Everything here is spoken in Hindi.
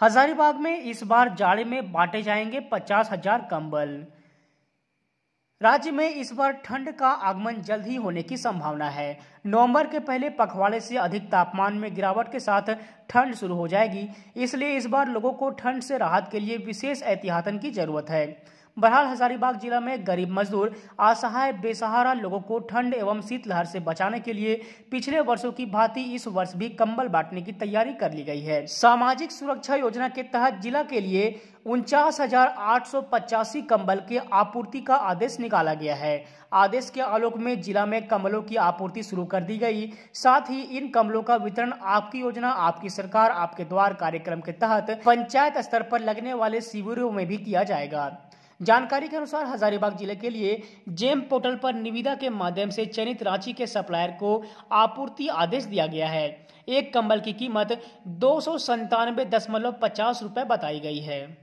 हजारीबाग में इस बार जाड़े में बांटे जाएँगे पचास हज़ार कम्बल राज्य में इस बार ठंड का आगमन जल्द ही होने की संभावना है। नवंबर के पहले पखवाड़े से अधिक तापमान में गिरावट के साथ ठंड शुरू हो जाएगी, इसलिए इस बार लोगों को ठंड से राहत के लिए विशेष एहतियातन की ज़रूरत है। बहरहाल हजारीबाग जिला में गरीब मजदूर, असहाय, बेसहारा लोगों को ठंड एवं शीतलहर से बचाने के लिए पिछले वर्षों की भांति इस वर्ष भी कंबल बांटने की तैयारी कर ली गई है। सामाजिक सुरक्षा योजना के तहत जिला के लिए उनचास हज़ार आठ सौ पचासी कम्बल के आपूर्ति का आदेश निकाला गया है। आदेश के आलोक में जिला में कम्बलों की आपूर्ति शुरू कर दी गई। साथ ही इन कम्बलों का वितरण आपकी योजना, आपकी सरकार, आपके द्वार कार्यक्रम के तहत पंचायत स्तर पर लगने वाले शिविरों में भी किया जाएगा। जानकारी के अनुसार हजारीबाग ज़िले के लिए जेम पोर्टल पर निविदा के माध्यम से चयनित रांची के सप्लायर को आपूर्ति आदेश दिया गया है। एक कंबल की कीमत दो सौ बताई गई है।